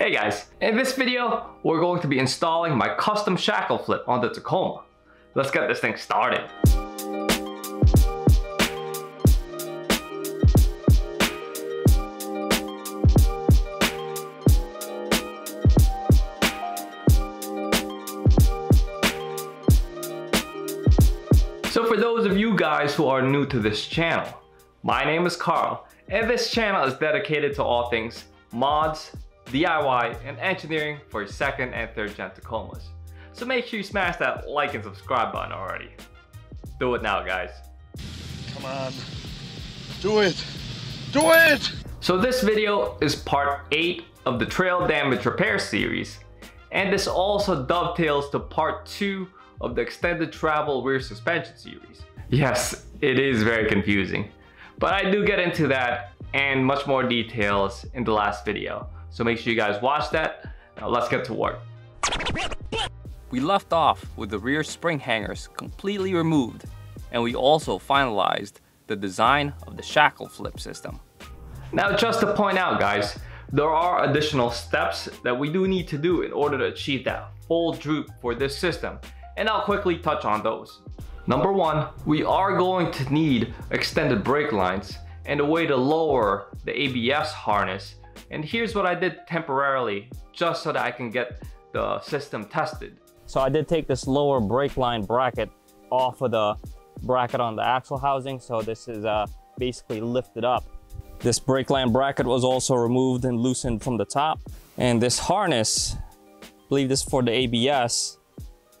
Hey guys, in this video, we're going to be installing my custom shackle flip on the Tacoma. Let's get this thing started. So for those of you guys who are new to this channel, my name is Carl, and this channel is dedicated to all things mods, DIY, and engineering for second and third gen Tacomas. So make sure you smash that like and subscribe button already. Do it now, guys. Come on. Do it. Do it! So this video is part 8 of the trail damage repair series, and this also dovetails to part 2 of the extended travel rear suspension series. Yes, it is very confusing, but I do get into that and much more details in the last video. So make sure you guys watch that. Now let's get to work. We left off with the rear spring hangers completely removed and we also finalized the design of the shackle flip system. Now just to point out guys, there are additional steps that we do need to do in order to achieve that full droop for this system and I'll quickly touch on those. Number one, we are going to need extended brake lines and a way to lower the ABS harness. And here's what I did temporarily, just so that I can get the system tested. So I did take this lower brake line bracket off of the bracket on the axle housing. So this is uh, basically lifted up. This brake line bracket was also removed and loosened from the top. And this harness, I believe this for the ABS,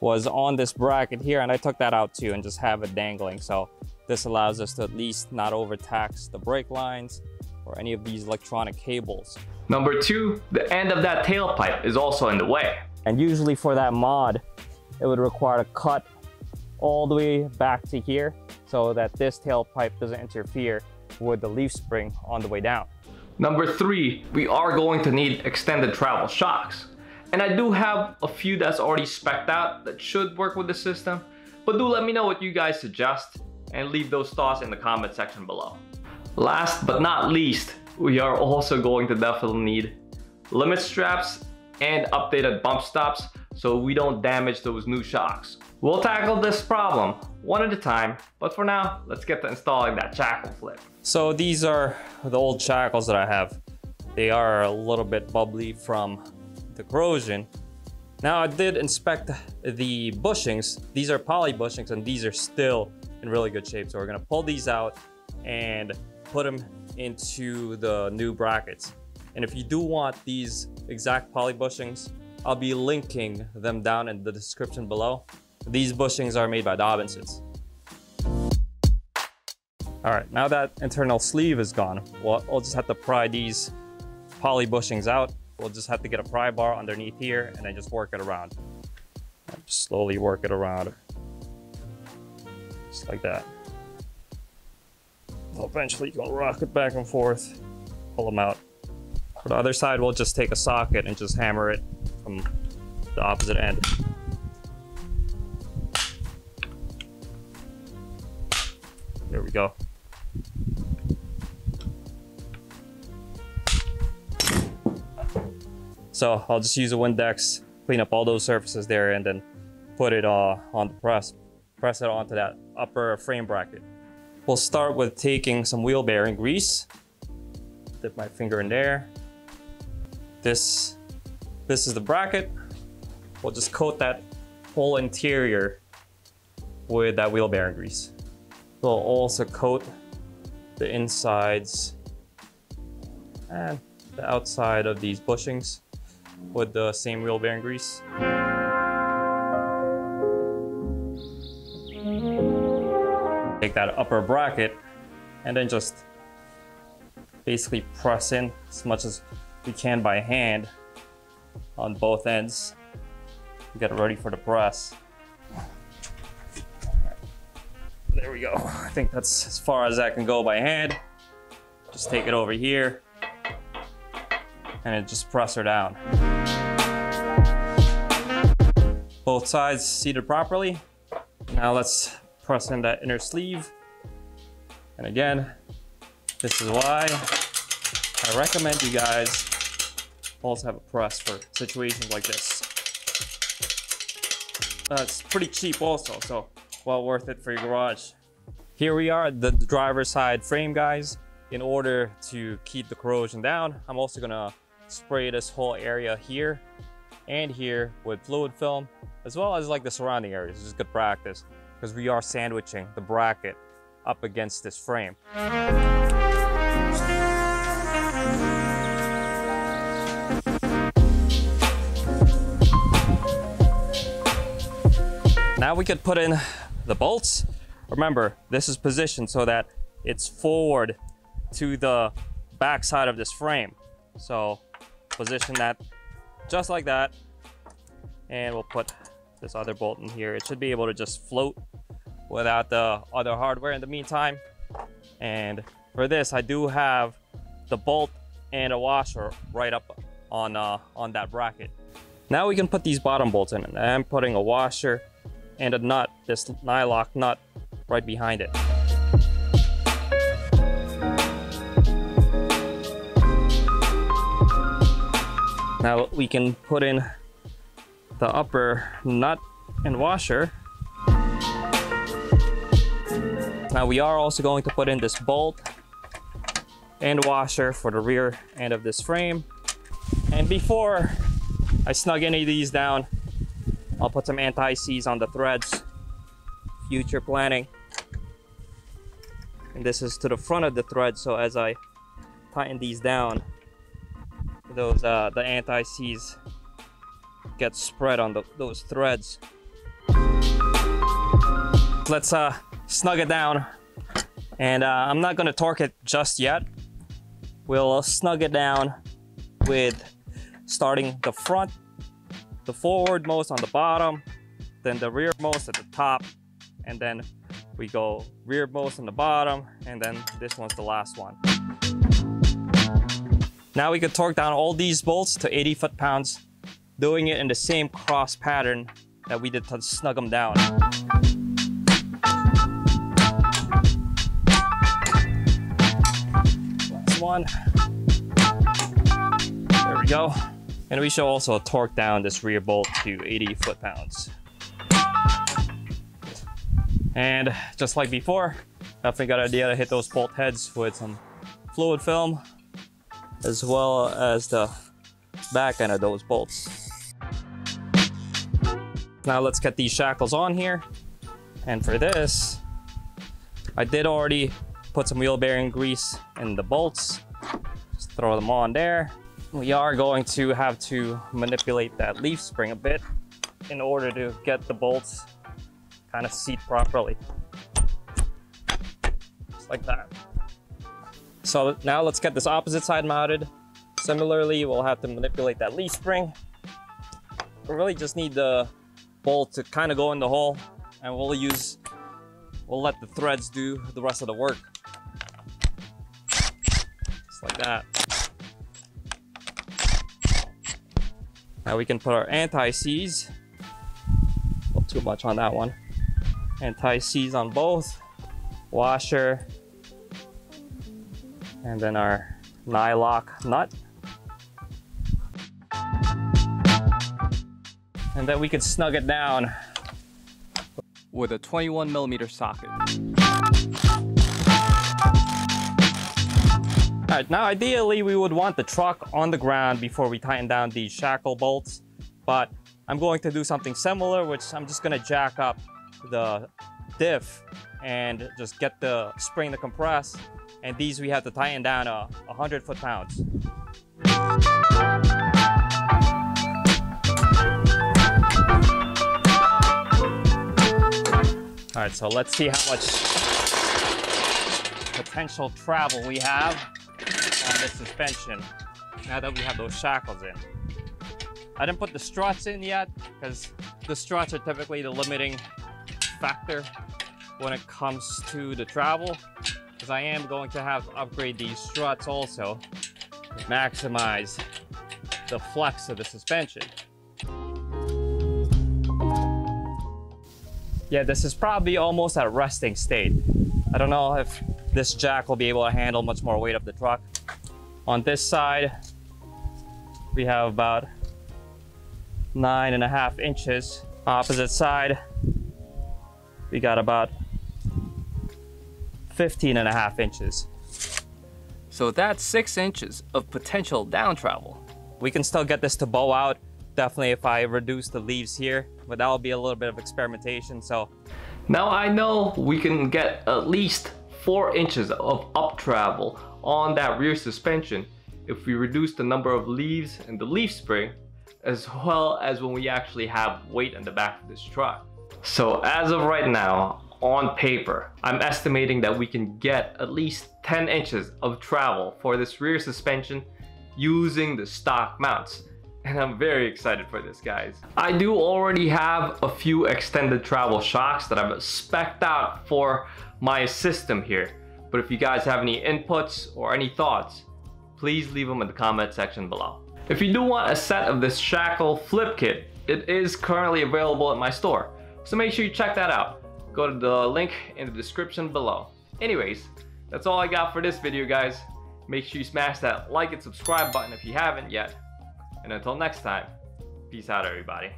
was on this bracket here and I took that out too and just have it dangling. So this allows us to at least not overtax the brake lines or any of these electronic cables. Number two, the end of that tailpipe is also in the way. And usually for that mod, it would require to cut all the way back to here so that this tailpipe doesn't interfere with the leaf spring on the way down. Number three, we are going to need extended travel shocks. And I do have a few that's already specced out that should work with the system, but do let me know what you guys suggest and leave those thoughts in the comment section below. Last but not least, we are also going to definitely need limit straps and updated bump stops so we don't damage those new shocks. We'll tackle this problem one at a time, but for now, let's get to installing that shackle flip. So these are the old shackles that I have. They are a little bit bubbly from the corrosion. Now I did inspect the bushings. These are poly bushings and these are still in really good shape. So we're gonna pull these out and put them into the new brackets. And if you do want these exact poly bushings, I'll be linking them down in the description below. These bushings are made by Dobinsons. All right, now that internal sleeve is gone, well, I'll just have to pry these poly bushings out. We'll just have to get a pry bar underneath here and then just work it around. Slowly work it around just like that. Eventually you can rock it back and forth, pull them out. For the other side, we'll just take a socket and just hammer it from the opposite end. There we go. So I'll just use a Windex, clean up all those surfaces there, and then put it uh, on the press press it onto that upper frame bracket. We'll start with taking some wheel bearing grease. Dip my finger in there. This, this is the bracket. We'll just coat that whole interior with that wheel bearing grease. We'll also coat the insides and the outside of these bushings with the same wheel bearing grease. Take that upper bracket and then just basically press in as much as we can by hand on both ends. Get it ready for the press. There we go. I think that's as far as I can go by hand. Just take it over here and just press her down. Both sides seated properly. Now let's press in that inner sleeve. And again, this is why I recommend you guys also have a press for situations like this. Uh, it's pretty cheap also, so well worth it for your garage. Here we are, the driver's side frame, guys. In order to keep the corrosion down, I'm also gonna spray this whole area here and here with fluid film, as well as like the surrounding areas. This is good practice because we are sandwiching the bracket up against this frame. Now we could put in the bolts. Remember, this is positioned so that it's forward to the back side of this frame. So position that just like that. And we'll put this other bolt in here. It should be able to just float without the other hardware in the meantime. And for this, I do have the bolt and a washer right up on, uh, on that bracket. Now we can put these bottom bolts in. I'm putting a washer and a nut, this nylock nut, right behind it. Now we can put in the upper nut and washer. Now we are also going to put in this bolt and washer for the rear end of this frame. And before I snug any of these down, I'll put some anti-seize on the threads. Future planning. And this is to the front of the thread, so as I tighten these down, those uh, the anti-seize get spread on the, those threads. Let's uh, snug it down. And uh, I'm not gonna torque it just yet. We'll snug it down with starting the front the forward most on the bottom, then the rear most at the top, and then we go rear most on the bottom, and then this one's the last one. Now we can torque down all these bolts to 80 foot-pounds, doing it in the same cross pattern that we did to snug them down. One. There we go. And we should also torque down this rear bolt to 80 foot-pounds. And just like before, definitely got an idea to hit those bolt heads with some fluid film, as well as the back end of those bolts. Now let's get these shackles on here. And for this, I did already put some wheel bearing grease in the bolts. Just throw them on there we are going to have to manipulate that leaf spring a bit in order to get the bolts kind of seat properly. Just like that. So now let's get this opposite side mounted. Similarly, we'll have to manipulate that leaf spring. We really just need the bolt to kind of go in the hole and we'll use, we'll let the threads do the rest of the work. Just like that. Now we can put our anti-seize. Not too much on that one. Anti-seize on both. Washer. And then our nylock nut. And then we can snug it down with a 21 millimeter socket. All right, now ideally we would want the truck on the ground before we tighten down these shackle bolts, but I'm going to do something similar, which I'm just gonna jack up the diff and just get the spring to compress. And these we have to tighten down a 100 foot-pounds. All right, so let's see how much potential travel we have on the suspension now that we have those shackles in. I didn't put the struts in yet because the struts are typically the limiting factor when it comes to the travel because I am going to have to upgrade these struts also to maximize the flex of the suspension. Yeah, this is probably almost at resting state. I don't know if this jack will be able to handle much more weight of the truck. On this side, we have about nine and a half inches. Opposite side, we got about 15 and a half inches. So that's six inches of potential down travel. We can still get this to bow out. Definitely if I reduce the leaves here, but that will be a little bit of experimentation. So now I know we can get at least four inches of up travel on that rear suspension if we reduce the number of leaves and the leaf spring as well as when we actually have weight in the back of this truck. So as of right now, on paper, I'm estimating that we can get at least 10 inches of travel for this rear suspension using the stock mounts. And I'm very excited for this, guys. I do already have a few extended travel shocks that I've spec'd out for my system here. But if you guys have any inputs or any thoughts, please leave them in the comment section below. If you do want a set of this shackle flip kit, it is currently available at my store. So make sure you check that out. Go to the link in the description below. Anyways, that's all I got for this video guys. Make sure you smash that like and subscribe button if you haven't yet. And until next time, peace out everybody.